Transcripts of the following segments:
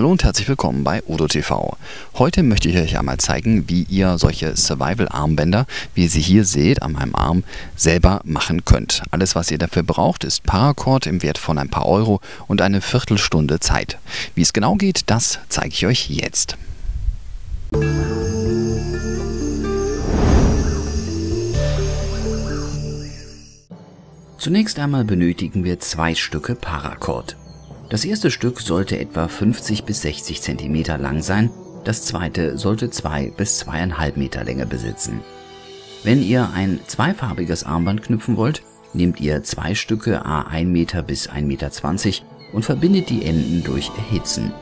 Hallo und herzlich willkommen bei Odo TV. Heute möchte ich euch einmal zeigen, wie ihr solche Survival-Armbänder, wie ihr sie hier seht an meinem Arm, selber machen könnt. Alles, was ihr dafür braucht, ist Paracord im Wert von ein paar Euro und eine Viertelstunde Zeit. Wie es genau geht, das zeige ich euch jetzt. Zunächst einmal benötigen wir zwei Stücke Paracord. Das erste Stück sollte etwa 50 bis 60 cm lang sein, das zweite sollte 2 bis 2,5 Meter Länge besitzen. Wenn ihr ein zweifarbiges Armband knüpfen wollt, nehmt ihr zwei Stücke a 1 Meter bis 1,20 Meter und verbindet die Enden durch Erhitzen.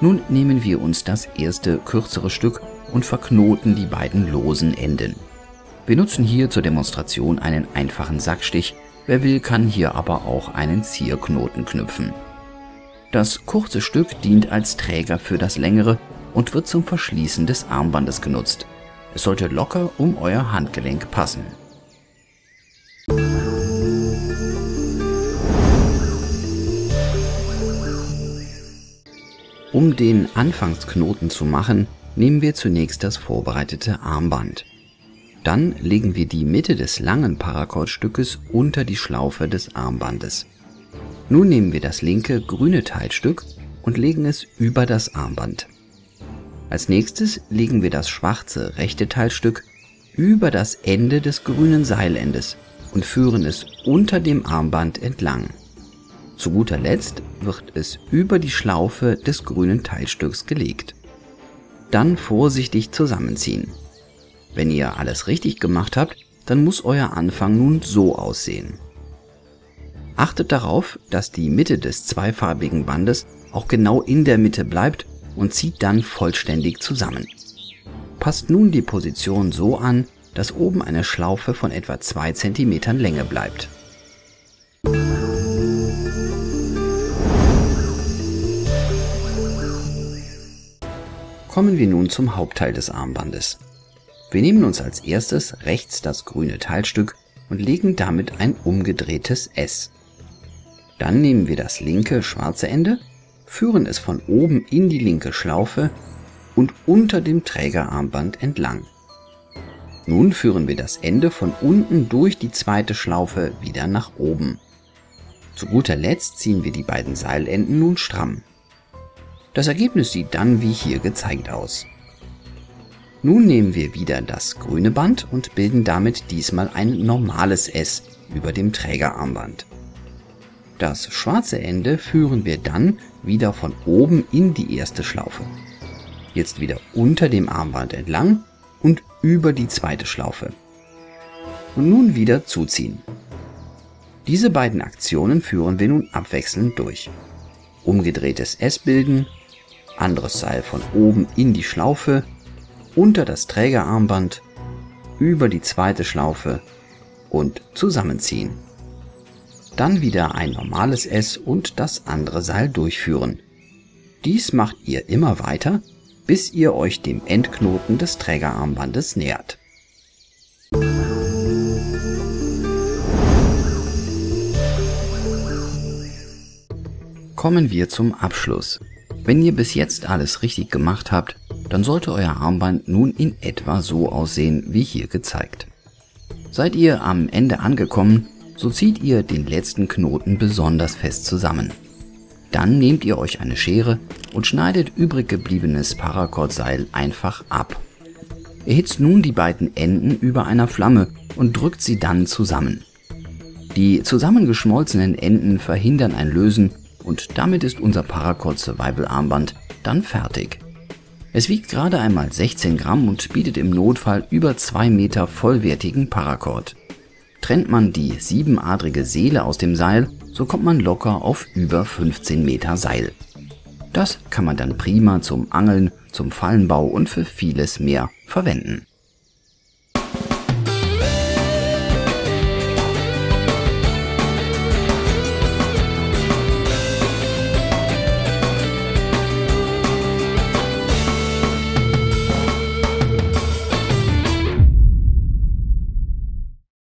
Nun nehmen wir uns das erste kürzere Stück und verknoten die beiden losen Enden. Wir nutzen hier zur Demonstration einen einfachen Sackstich, wer will kann hier aber auch einen Zierknoten knüpfen. Das kurze Stück dient als Träger für das längere und wird zum Verschließen des Armbandes genutzt. Es sollte locker um euer Handgelenk passen. Um den Anfangsknoten zu machen, nehmen wir zunächst das vorbereitete Armband. Dann legen wir die Mitte des langen Paracord-Stückes unter die Schlaufe des Armbandes. Nun nehmen wir das linke grüne Teilstück und legen es über das Armband. Als nächstes legen wir das schwarze rechte Teilstück über das Ende des grünen Seilendes und führen es unter dem Armband entlang. Zu guter Letzt wird es über die Schlaufe des grünen Teilstücks gelegt. Dann vorsichtig zusammenziehen. Wenn ihr alles richtig gemacht habt, dann muss euer Anfang nun so aussehen. Achtet darauf, dass die Mitte des zweifarbigen Bandes auch genau in der Mitte bleibt und zieht dann vollständig zusammen. Passt nun die Position so an, dass oben eine Schlaufe von etwa 2 cm Länge bleibt. Kommen wir nun zum Hauptteil des Armbandes. Wir nehmen uns als erstes rechts das grüne Teilstück und legen damit ein umgedrehtes S. Dann nehmen wir das linke schwarze Ende, führen es von oben in die linke Schlaufe und unter dem Trägerarmband entlang. Nun führen wir das Ende von unten durch die zweite Schlaufe wieder nach oben. Zu guter Letzt ziehen wir die beiden Seilenden nun stramm. Das Ergebnis sieht dann wie hier gezeigt aus. Nun nehmen wir wieder das grüne Band und bilden damit diesmal ein normales S über dem Trägerarmband. Das schwarze Ende führen wir dann wieder von oben in die erste Schlaufe. Jetzt wieder unter dem Armband entlang und über die zweite Schlaufe. Und nun wieder zuziehen. Diese beiden Aktionen führen wir nun abwechselnd durch. Umgedrehtes S bilden, anderes Seil von oben in die Schlaufe, unter das Trägerarmband, über die zweite Schlaufe und zusammenziehen. Dann wieder ein normales S und das andere Seil durchführen. Dies macht ihr immer weiter, bis ihr euch dem Endknoten des Trägerarmbandes nähert. Kommen wir zum Abschluss. Wenn ihr bis jetzt alles richtig gemacht habt, dann sollte euer Armband nun in etwa so aussehen wie hier gezeigt. Seid ihr am Ende angekommen, so zieht ihr den letzten Knoten besonders fest zusammen. Dann nehmt ihr euch eine Schere und schneidet übrig gebliebenes Paracord-Seil einfach ab. Erhitzt nun die beiden Enden über einer Flamme und drückt sie dann zusammen. Die zusammengeschmolzenen Enden verhindern ein Lösen und damit ist unser Paracord Survival Armband dann fertig. Es wiegt gerade einmal 16 Gramm und bietet im Notfall über 2 Meter vollwertigen Paracord. Trennt man die siebenadrige Seele aus dem Seil, so kommt man locker auf über 15 Meter Seil. Das kann man dann prima zum Angeln, zum Fallenbau und für vieles mehr verwenden.